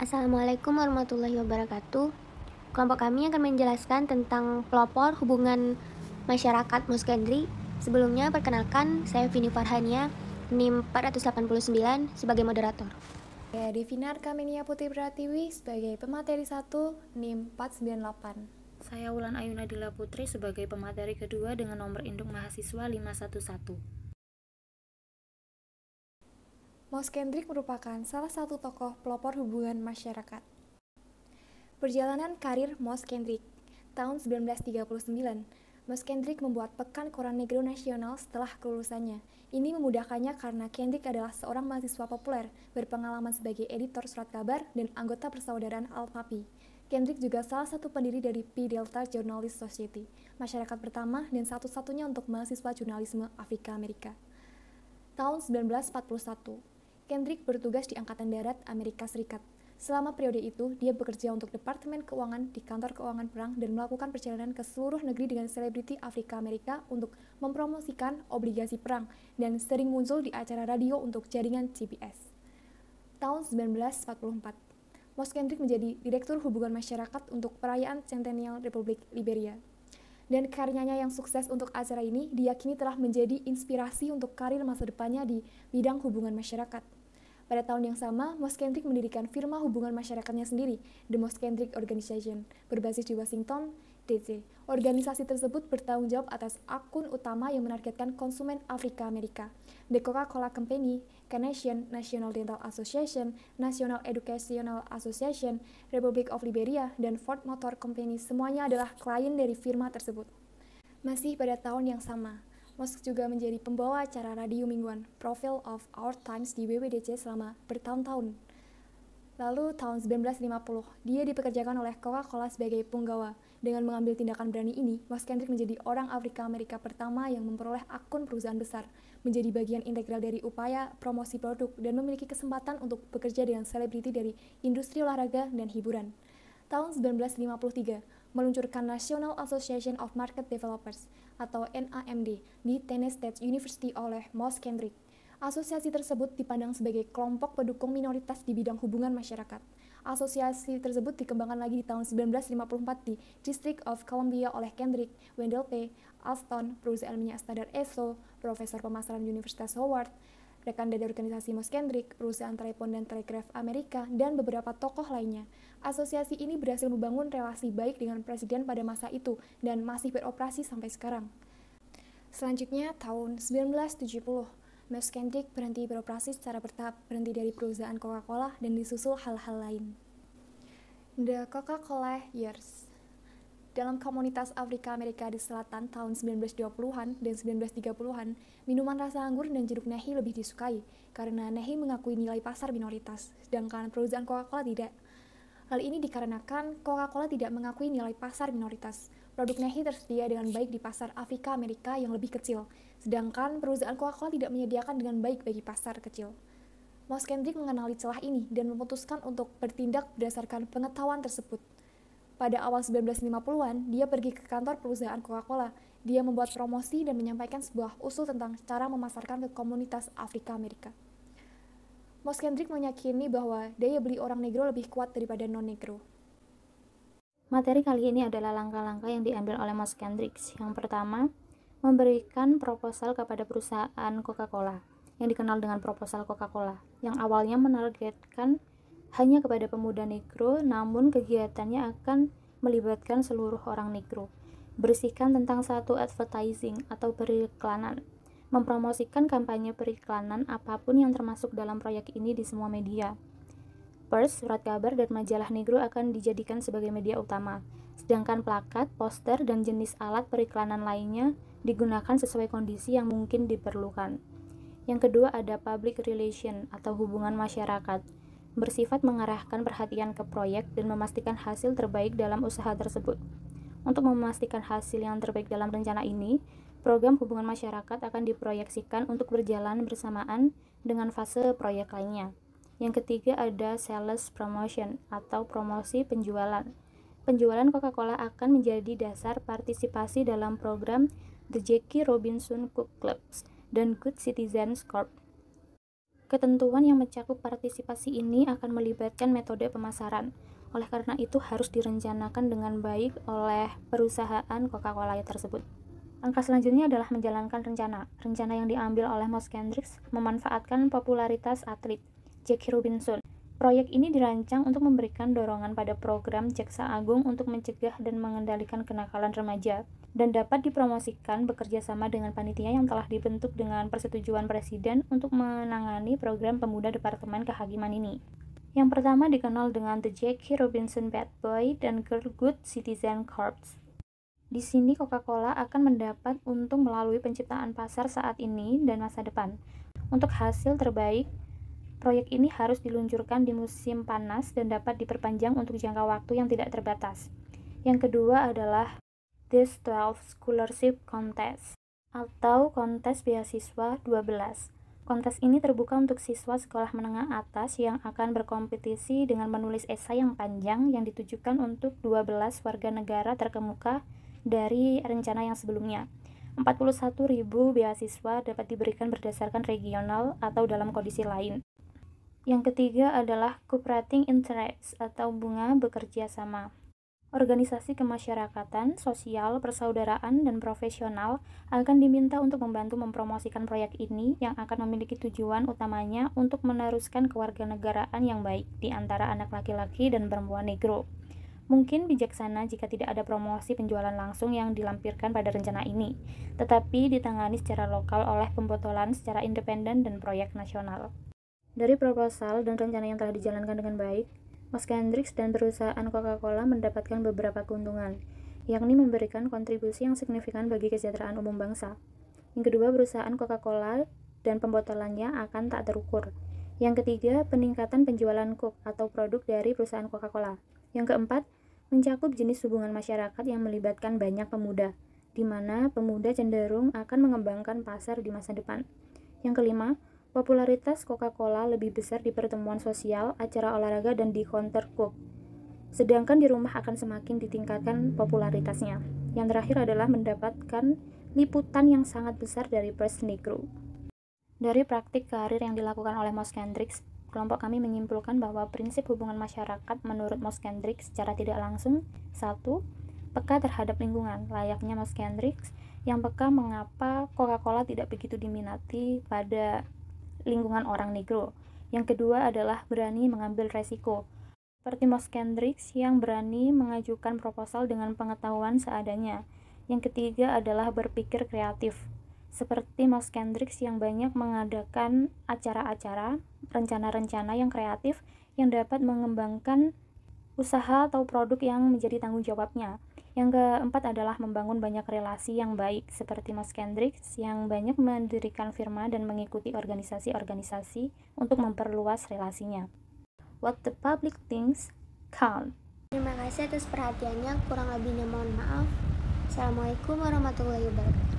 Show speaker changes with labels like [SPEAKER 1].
[SPEAKER 1] Assalamualaikum warahmatullahi wabarakatuh. Kelompok kami akan menjelaskan tentang pelopor hubungan masyarakat Moskendri. Sebelumnya perkenalkan saya Vini Farhania, NIM 489 sebagai moderator.
[SPEAKER 2] Saya Devinar Kamenia Putri Pratiwi sebagai pemateri 1 NIM 498.
[SPEAKER 3] Saya Wulan Ayu Nadila Putri sebagai pemateri kedua dengan nomor induk mahasiswa 511.
[SPEAKER 2] Mos Kendrick merupakan salah satu tokoh pelopor hubungan masyarakat. Perjalanan karir Mos Kendrick Tahun 1939, Mos Kendrick membuat Pekan Koran Negro Nasional setelah kelulusannya. Ini memudahkannya karena Kendrick adalah seorang mahasiswa populer, berpengalaman sebagai editor surat kabar dan anggota persaudaraan Al-Papi. Kendrick juga salah satu pendiri dari Pi Delta Journalist Society, masyarakat pertama dan satu-satunya untuk mahasiswa jurnalisme Afrika Amerika. Tahun 1941, Kendrick bertugas di Angkatan Darat Amerika Serikat. Selama periode itu, dia bekerja untuk Departemen Keuangan di Kantor Keuangan Perang dan melakukan perjalanan ke seluruh negeri dengan selebriti Afrika Amerika untuk mempromosikan obligasi perang dan sering muncul di acara radio untuk jaringan CBS. Tahun 1944, Mos Kendrick menjadi Direktur Hubungan Masyarakat untuk perayaan Centennial Republik Liberia. Dan karyanya yang sukses untuk acara ini diyakini telah menjadi inspirasi untuk karir masa depannya di bidang hubungan masyarakat. Pada tahun yang sama, Moss Kendrick mendirikan firma hubungan masyarakatnya sendiri, The Moss Kendrick Organization, berbasis di Washington, DC. Organisasi tersebut bertanggung jawab atas akun utama yang menargetkan konsumen Afrika Amerika. The Coca-Cola Company, Canadian National Dental Association, National Educational Association, Republic of Liberia, dan Ford Motor Company semuanya adalah klien dari firma tersebut. Masih pada tahun yang sama, Musk juga menjadi pembawa acara radio mingguan Profile of Our Times di WWDC selama bertahun-tahun. Lalu tahun 1950, dia dipekerjakan oleh Coca-Cola sebagai punggawa. Dengan mengambil tindakan berani ini, Musk Kendrick menjadi orang Afrika Amerika pertama yang memperoleh akun perusahaan besar, menjadi bagian integral dari upaya promosi produk, dan memiliki kesempatan untuk bekerja dengan selebriti dari industri olahraga dan hiburan. Tahun 1953, meluncurkan National Association of Market Developers atau NAMD di Tennessee State University oleh Moss Kendrick. Asosiasi tersebut dipandang sebagai kelompok pendukung minoritas di bidang hubungan masyarakat. Asosiasi tersebut dikembangkan lagi di tahun 1954 di District of Columbia oleh Kendrick, Wendell P. Alston, perusahaan minyak standar ESO, Profesor Pemasaran Universitas Howard, rekan dari organisasi Moss Kendrick, perusahaan telepon dan telegraf Amerika, dan beberapa tokoh lainnya. Asosiasi ini berhasil membangun relasi baik dengan presiden pada masa itu dan masih beroperasi sampai sekarang. Selanjutnya, tahun 1970, Moss Kendrick berhenti beroperasi secara bertahap, berhenti dari perusahaan Coca-Cola dan disusul hal-hal lain. The Coca-Cola Years dalam komunitas Afrika Amerika di selatan tahun 1920-an dan 1930-an, minuman rasa anggur dan jeruk nehi lebih disukai karena nehi mengakui nilai pasar minoritas, sedangkan perusahaan Coca-Cola tidak. Hal ini dikarenakan Coca-Cola tidak mengakui nilai pasar minoritas. Produk nehi tersedia dengan baik di pasar Afrika Amerika yang lebih kecil, sedangkan perusahaan Coca-Cola tidak menyediakan dengan baik bagi pasar kecil. Moss Kendrick mengenali celah ini dan memutuskan untuk bertindak berdasarkan pengetahuan tersebut. Pada awal 1950-an, dia pergi ke kantor perusahaan Coca-Cola. Dia membuat promosi dan menyampaikan sebuah usul tentang cara memasarkan ke komunitas Afrika Amerika. Mos Kendrick meyakini bahwa daya beli orang negro lebih kuat daripada non-negro.
[SPEAKER 3] Materi kali ini adalah langkah-langkah yang diambil oleh Mos Kendrick. Yang pertama, memberikan proposal kepada perusahaan Coca-Cola yang dikenal dengan proposal Coca-Cola, yang awalnya menargetkan hanya kepada pemuda negro, namun kegiatannya akan melibatkan seluruh orang negro. Bersihkan tentang satu advertising atau periklanan. Mempromosikan kampanye periklanan apa pun yang termasuk dalam proyek ini di semua media. Pers, surat kabar, dan majalah negro akan dijadikan sebagai media utama, sedangkan plakat, poster, dan jenis alat periklanan lainnya digunakan sesuai kondisi yang mungkin diperlukan. Yang kedua ada public relation atau hubungan masyarakat bersifat mengarahkan perhatian ke proyek dan memastikan hasil terbaik dalam usaha tersebut. Untuk memastikan hasil yang terbaik dalam rencana ini, program hubungan masyarakat akan diproyeksikan untuk berjalan bersamaan dengan fase proyek lainnya. Yang ketiga ada sales promotion atau promosi penjualan. Penjualan Coca-Cola akan menjadi dasar partisipasi dalam program The Jackie Robinson Cook Clubs dan Good Citizens Corp Ketentuan yang mencakup partisipasi ini akan melibatkan metode pemasaran. Oleh karena itu harus direncanakan dengan baik oleh perusahaan Coca-Cola tersebut. Langkah selanjutnya adalah menjalankan rencana. Rencana yang diambil oleh Moss Kendricks memanfaatkan popularitas atlet Jackie Robinson. Proyek ini dirancang untuk memberikan dorongan pada program Jaksa Agung untuk mencegah dan mengendalikan kenakalan remaja dan dapat dipromosikan bekerja sama dengan panitia yang telah dibentuk dengan persetujuan Presiden untuk menangani program pemuda Departemen Kehakiman ini. Yang pertama dikenal dengan The Jackie Robinson Bad Boy dan Girl Good Citizen Corps. Di sini Coca-Cola akan mendapat untung melalui penciptaan pasar saat ini dan masa depan. Untuk hasil terbaik, proyek ini harus diluncurkan di musim panas dan dapat diperpanjang untuk jangka waktu yang tidak terbatas. Yang kedua adalah This 12 Scholarship Contest atau kontes beasiswa 12. Kontes ini terbuka untuk siswa sekolah menengah atas yang akan berkompetisi dengan menulis esai yang panjang yang ditujukan untuk 12 warga negara terkemuka dari rencana yang sebelumnya. 41.000 beasiswa dapat diberikan berdasarkan regional atau dalam kondisi lain. Yang ketiga adalah cooperating interest atau bunga bekerja sama. Organisasi kemasyarakatan, sosial, persaudaraan, dan profesional akan diminta untuk membantu mempromosikan proyek ini yang akan memiliki tujuan utamanya untuk meneruskan kewarganegaraan yang baik di antara anak laki-laki dan perempuan negro. Mungkin bijaksana jika tidak ada promosi penjualan langsung yang dilampirkan pada rencana ini, tetapi ditangani secara lokal oleh pembotolan secara independen dan proyek nasional. Dari proposal dan rencana yang telah dijalankan dengan baik, Mas Kendricks dan perusahaan Coca-Cola mendapatkan beberapa keuntungan, yakni memberikan kontribusi yang signifikan bagi kesejahteraan umum bangsa. Yang kedua, perusahaan Coca-Cola dan pembotolannya akan tak terukur. Yang ketiga, peningkatan penjualan Coke atau produk dari perusahaan Coca-Cola. Yang keempat, mencakup jenis hubungan masyarakat yang melibatkan banyak pemuda, di mana pemuda cenderung akan mengembangkan pasar di masa depan. Yang kelima, Popularitas Coca-Cola lebih besar di pertemuan sosial, acara olahraga, dan di counter cup. Sedangkan di rumah akan semakin ditingkatkan popularitasnya. Yang terakhir adalah mendapatkan liputan yang sangat besar dari press negro. Dari praktik karir yang dilakukan oleh Moss Kendricks, kelompok kami menyimpulkan bahwa prinsip hubungan masyarakat menurut Moss Kendricks secara tidak langsung satu peka terhadap lingkungan layaknya Moss Kendricks yang peka mengapa Coca-Cola tidak begitu diminati pada lingkungan orang negro. Yang kedua adalah berani mengambil resiko. Seperti Moss Kendricks yang berani mengajukan proposal dengan pengetahuan seadanya. Yang ketiga adalah berpikir kreatif. Seperti Moss Kendricks yang banyak mengadakan acara-acara, rencana-rencana yang kreatif yang dapat mengembangkan usaha atau produk yang menjadi tanggung jawabnya. Yang keempat adalah membangun banyak relasi yang baik, seperti Mas Kendricks yang banyak mendirikan firma dan mengikuti organisasi-organisasi untuk memperluas relasinya. What the public thinks count.
[SPEAKER 1] Terima kasih atas perhatiannya, kurang lebihnya mohon maaf. Assalamualaikum warahmatullahi wabarakatuh.